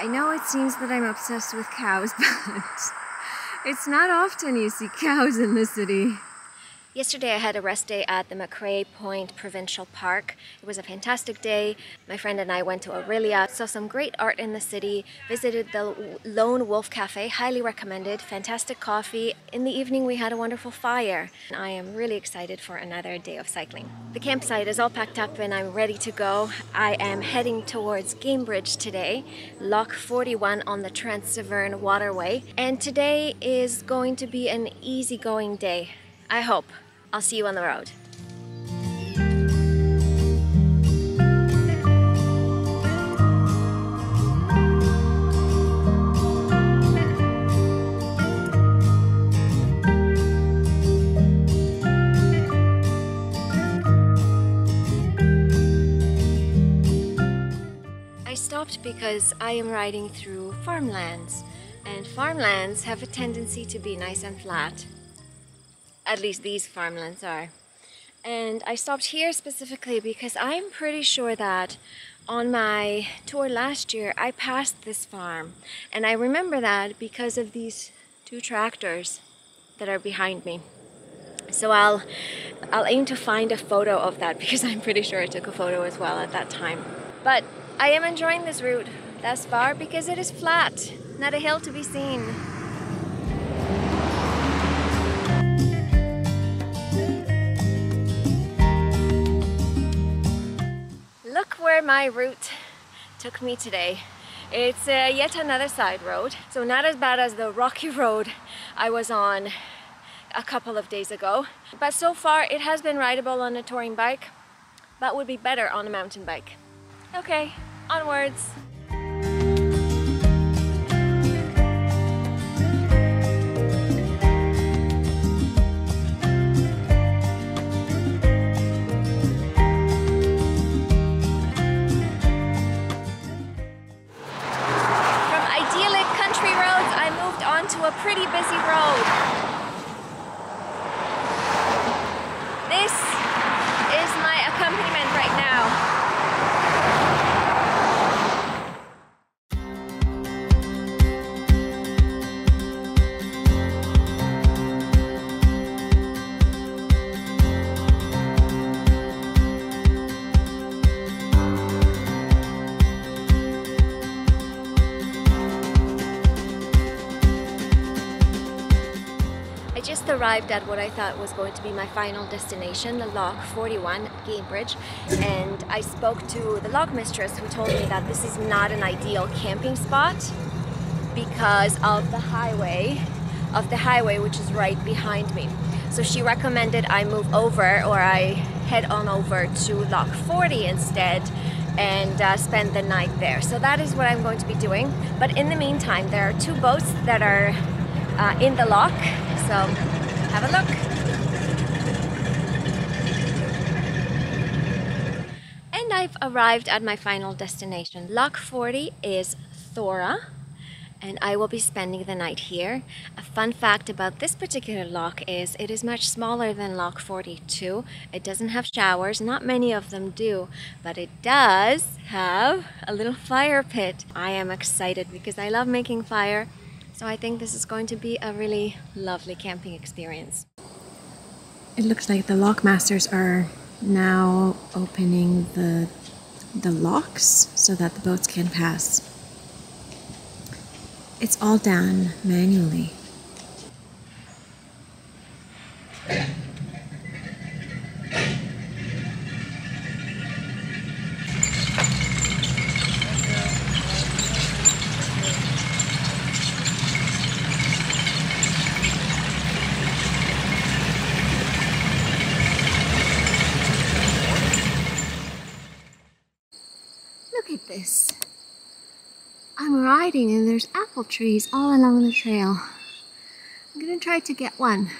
I know it seems that I'm obsessed with cows, but it's not often you see cows in the city. Yesterday I had a rest day at the McRae Point Provincial Park. It was a fantastic day. My friend and I went to Orillia, saw some great art in the city, visited the Lone Wolf Cafe, highly recommended, fantastic coffee. In the evening we had a wonderful fire. I am really excited for another day of cycling. The campsite is all packed up and I'm ready to go. I am heading towards Gamebridge today, Lock 41 on the Trent Severn Waterway. And today is going to be an easygoing day. I hope. I'll see you on the road. I stopped because I am riding through farmlands and farmlands have a tendency to be nice and flat at least these farmlands are. And I stopped here specifically because I'm pretty sure that on my tour last year I passed this farm. And I remember that because of these two tractors that are behind me. So I'll I'll aim to find a photo of that because I'm pretty sure I took a photo as well at that time. But I am enjoying this route thus far because it is flat, not a hill to be seen. My route took me today. It's uh, yet another side road, so not as bad as the rocky road I was on a couple of days ago. But so far it has been rideable on a touring bike, but would be better on a mountain bike. Okay, onwards. A pretty busy road. This is my accompaniment arrived at what I thought was going to be my final destination, the Lock 41 Gamebridge, and I spoke to the lock mistress who told me that this is not an ideal camping spot because of the highway, of the highway which is right behind me. So she recommended I move over or I head on over to Lock 40 instead and uh, spend the night there. So that is what I'm going to be doing. But in the meantime, there are two boats that are uh, in the lock. so have a look. And I've arrived at my final destination. Lock 40 is Thorah and I will be spending the night here. A fun fact about this particular lock is it is much smaller than lock 42. It doesn't have showers, not many of them do, but it does have a little fire pit. I am excited because I love making fire so I think this is going to be a really lovely camping experience. It looks like the lock masters are now opening the the locks so that the boats can pass. It's all done manually. Look at I'm riding and there's apple trees all along the trail. I'm gonna try to get one.